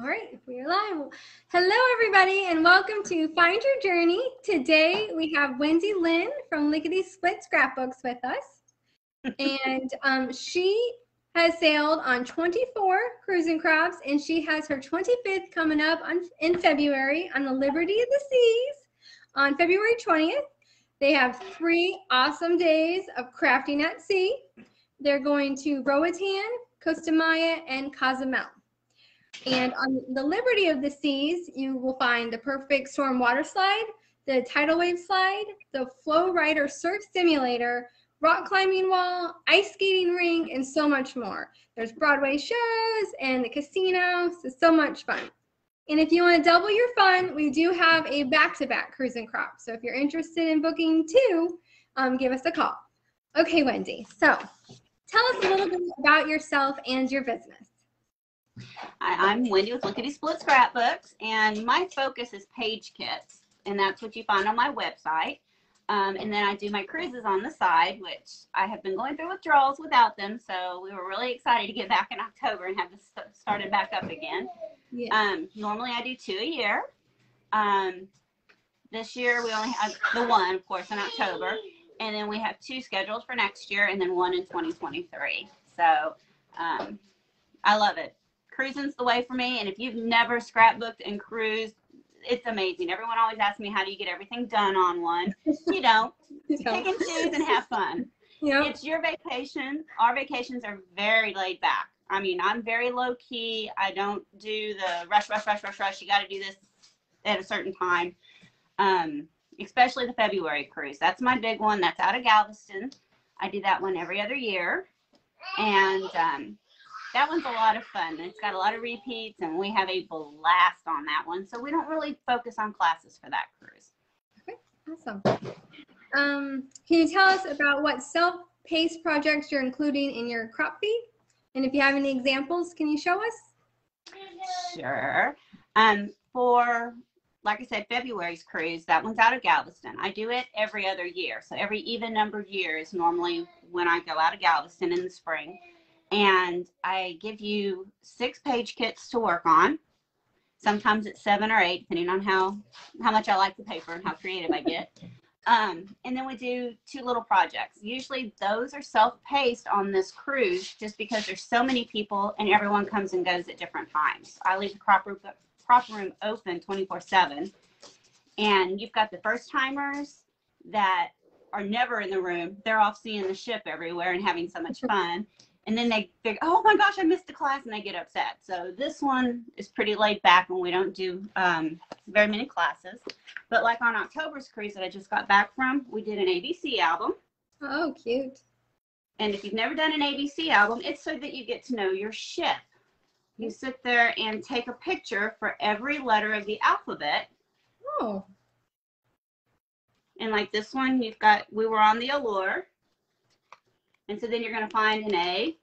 All right, we are live. Hello, everybody, and welcome to Find Your Journey. Today we have Wendy Linn from Lickety Split Scrapbooks with us, and um, she has sailed on 24 cruising crafts, and she has her 25th coming up on, in February on the Liberty of the Seas on February 20th. They have three awesome days of crafting at sea. They're going to Roatan, Costa Maya, and Cozumel. And on the Liberty of the Seas, you will find the perfect storm water slide, the tidal wave slide, the FlowRider surf simulator, rock climbing wall, ice skating rink, and so much more. There's Broadway shows and the casino, so so much fun. And if you want to double your fun, we do have a back-to-back cruise and crop. So if you're interested in booking two, um, give us a call. Okay, Wendy. So tell us a little bit about yourself and your business. Hi, I'm Wendy with Lickety Split Scrapbooks, and my focus is page kits, and that's what you find on my website. Um, and then I do my cruises on the side, which I have been going through withdrawals without them. So we were really excited to get back in October and have this started back up again. Yeah. Um, normally I do two a year. Um, this year we only have the one, of course, in October, and then we have two scheduled for next year, and then one in 2023. So um, I love it cruising's the way for me. And if you've never scrapbooked and cruised, it's amazing. Everyone always asks me, how do you get everything done on one? You don't. Pick and choose and have fun. Yep. It's your vacation. Our vacations are very laid back. I mean, I'm very low key. I don't do the rush, rush, rush, rush, rush. You got to do this at a certain time. Um, especially the February cruise. That's my big one. That's out of Galveston. I do that one every other year. And um, that one's a lot of fun. It's got a lot of repeats, and we have a blast on that one. So we don't really focus on classes for that cruise. Okay, awesome. Um, can you tell us about what self-paced projects you're including in your crop feed? And if you have any examples, can you show us? Sure. Um, for like I said, February's cruise, that one's out of Galveston. I do it every other year. So every even numbered year is normally when I go out of Galveston in the spring and I give you six page kits to work on. Sometimes it's seven or eight, depending on how how much I like the paper and how creative I get. Um, and then we do two little projects. Usually those are self-paced on this cruise just because there's so many people and everyone comes and goes at different times. I leave the crop room, crop room open 24-7. And you've got the first timers that are never in the room. They're off seeing the ship everywhere and having so much fun and then they think, oh my gosh, I missed a class, and they get upset. So this one is pretty laid back when we don't do um, very many classes. But like on October's cruise that I just got back from, we did an ABC album. Oh, cute. And if you've never done an ABC album, it's so that you get to know your ship. You sit there and take a picture for every letter of the alphabet. Oh. And like this one, you've got, we were on the Allure. And so then you're going to find an A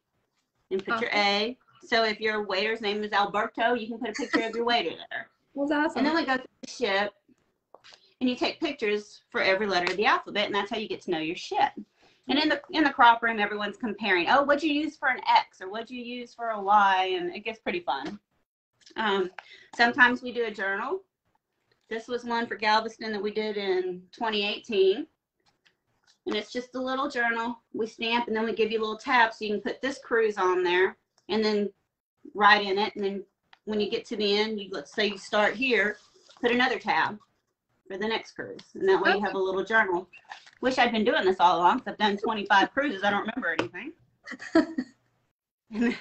and put okay. your A. So if your waiter's name is Alberto, you can put a picture of your waiter there. That's awesome. And then we go to the ship and you take pictures for every letter of the alphabet, and that's how you get to know your ship. And in the in the crop room, everyone's comparing. Oh, what'd you use for an X or what'd you use for a Y? And it gets pretty fun. Um, sometimes we do a journal. This was one for Galveston that we did in 2018 and it's just a little journal. We stamp and then we give you a little tab so you can put this cruise on there and then write in it. And then when you get to the end, you let's say you start here, put another tab for the next cruise. And that way you have a little journal. Wish I'd been doing this all along. I've done 25 cruises. I don't remember anything.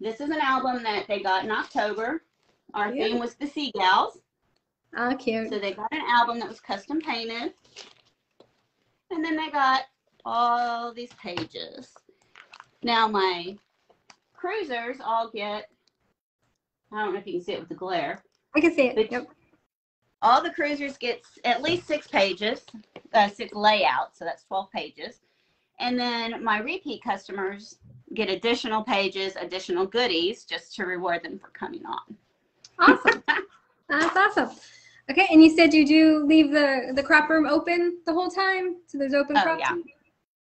this is an album that they got in October. Our yeah. theme was the Sea Gals. Oh, ah, cute. So they got an album that was custom painted. And then I got all these pages. Now my cruisers all get, I don't know if you can see it with the glare. I can see it. Yep. All the cruisers get at least six pages, uh, six layouts, so that's 12 pages. And then my repeat customers get additional pages, additional goodies, just to reward them for coming on. Awesome. That's awesome. Okay, and you said you do leave the the crop room open the whole time, so there's open oh, crop. yeah.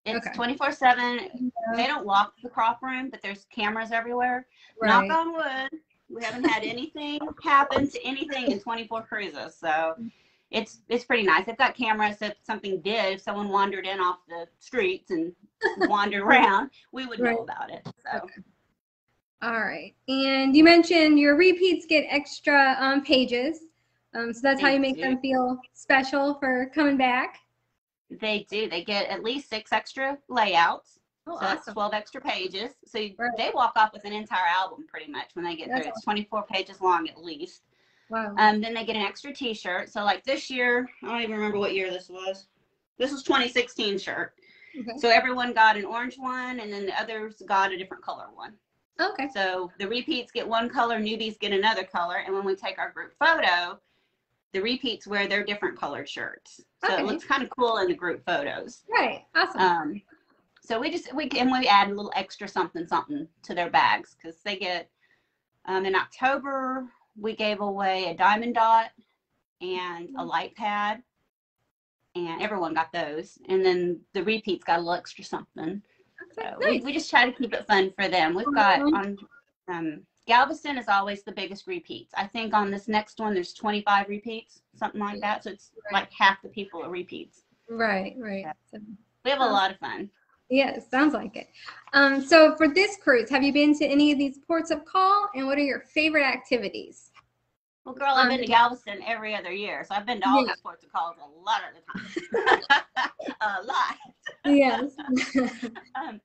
It's twenty four seven. They don't lock the crop room, but there's cameras everywhere. Right. Knock on wood. We haven't had anything happen to anything in 24 cruises. So it's it's pretty nice. They've got cameras. If something did, if someone wandered in off the streets and wandered around, we would Right. know about it. So Okay. All right. And you mentioned your repeats get extra um, pages. Um, so that's how you make do. them feel special for coming back. they do. They get at least six extra layouts. Oh, so that's 12 extra pages. So you- Right. they walk off with an entire album pretty much when they get That's through. It's 24 pages long at least. Wow. Um, then they get an extra T-shirt. So like this year, I don't even remember what year this was. This was 2016 shirt. Okay. So everyone got an orange one, and then the others got a different color one. Okay. So the repeats get one color, newbies get another color, and when we take our group photo, the repeats wear their different colored shirts. So Okay. it looks kind of cool in the group photos. Right. Awesome. Um, so we just we and we add a little extra something something to their bags because they get um, in October we gave away a diamond dot and a light pad, and everyone got those. And then the repeats got a little extra something. So Okay, we, nice. we just try to keep it fun for them. We've got on um, Galveston is always the biggest repeats. I think on this next one there's 25 repeats, something like that. So it's Right. like half the people are repeats. Right. Right. So, We have a Oh. lot of fun. yeah, sounds like it. Um, so for this cruise, have you been to any of these ports of call? And what are your favorite activities? Well, girl, I've been Um, to Galveston every other year, so I've been to all Yeah. these ports of calls a lot of the time. a lot. yes. Um,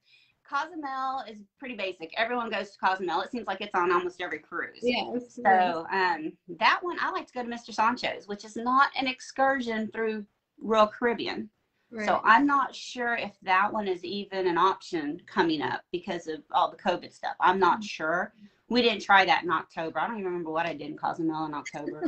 Cozumel is pretty basic. Everyone goes to Cozumel. It seems like it's on almost every cruise. yes. So um, that one, I like to go to Mr. Sancho's, which is not an excursion through Royal Caribbean. right. So I'm not sure if that one is even an option coming up because of all the COVID stuff. I'm not sure. We didn't try that in October. I don't even remember what I did in Cozumel in October.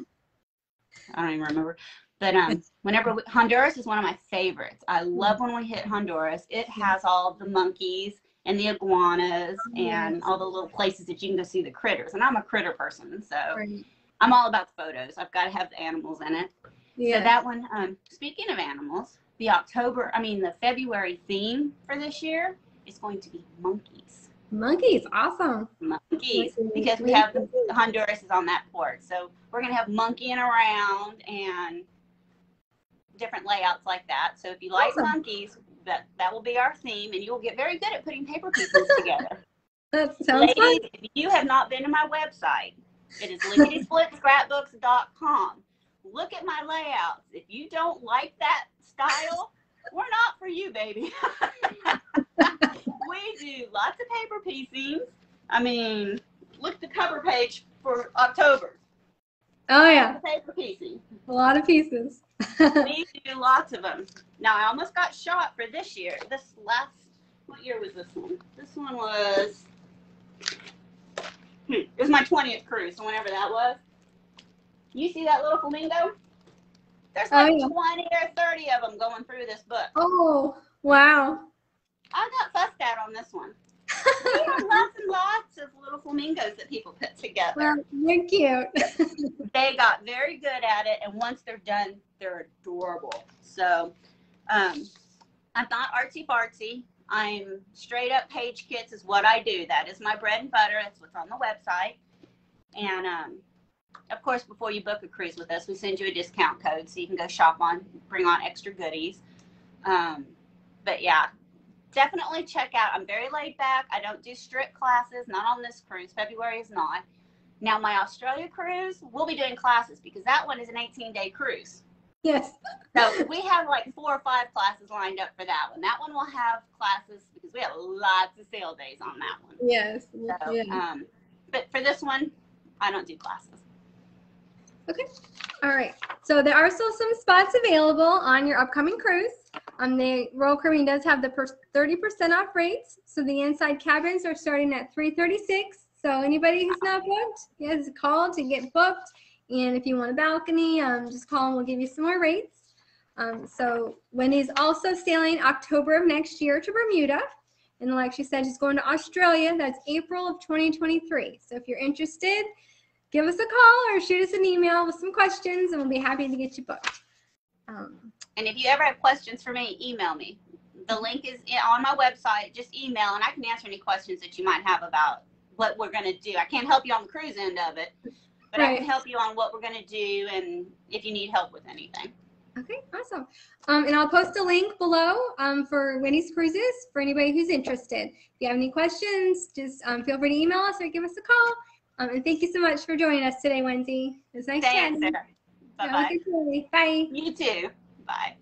I don't even remember. But um, whenever we, Honduras is one of my favorites. I love when we hit Honduras. It has all the monkeys and the iguanas and Yes. all the little places that you can go see the critters. And I'm a critter person, so Right. I'm all about the photos. I've got to have the animals in it. Yeah. So that one, um, speaking of animals, the October, I mean, the February theme for this year is going to be monkeys. Monkeys. Awesome. Monkeys. Because we have the Honduras is on that port. So we're going to have monkeying around and different layouts like that. So if you like Awesome. monkeys, that, that will be our theme, and you will get very good at putting paper pieces together. That sounds fun. Ladies, if you have not been to my website, it is licketysplitscrapbooks.com. Look at my layouts. If you don't like that style, we're not for you, baby. we do lots of paper piecings. I mean, look at the cover page for October. Oh yeah, Paper piecing. a lot of pieces. We do lots of them. Now, I almost got shot for this year. This last, what year was this one? This one was, hmm, it was my 20th cruise, so whenever that was. You see that little flamingo? There's Oh, like yeah. 20 or 30 of them going through this book. oh wow. I got fussed at on this one. We have lots and lots of little flamingos that people put together. well, you're cute. they got very good at it and once they're done they're adorable. So um, i'm not artsy fartsy. I'm straight up page kits is what i do. That is my bread and butter. That's what's on the website. And um, of course before you book a cruise with us we send you a discount code so you can go shop on bring on extra goodies. Um, but yeah definitely check out. I'm very laid back. I don't do strict classes not on this cruise. February is not now, my Australia cruise, we'll be doing classes because that one is an 18 day cruise. yes. So we have like four or five classes lined up for that one. That one will have classes because we have lots of sale days on that one. Yes. So, yeah. um, but for this one, I don't do classes. Okay. All right. So there are still some spots available on your upcoming cruise. Um, the Royal Caribbean does have the 30% off rates. So the inside cabins are starting at 336. So anybody who's not booked, yes, call to get booked. And if you want a balcony, um, just call and we'll give you some more rates. Um, so Wendy's also sailing October of next year to Bermuda. And like she said, she's going to Australia. That's April of 2023. So if you're interested, give us a call or shoot us an email with some questions and we'll be happy to get you booked. Um, And if you ever have questions for me, email me. The link is on my website. Just email and I can answer any questions that you might have about what we're gonna do. I can't help you on the cruise end of it, but I can help you on what we're gonna do and if you need help with anything. Okay, awesome. Um, and I'll post a link below um, for Wendy's Cruises for anybody who's interested. If you have any questions, just um, feel free to email us or give us a call. Um, and thank you so much for joining us today, Wendy. It was nice Thanks, chatting. Sarah. Bye-bye. Bye. You too. Bye.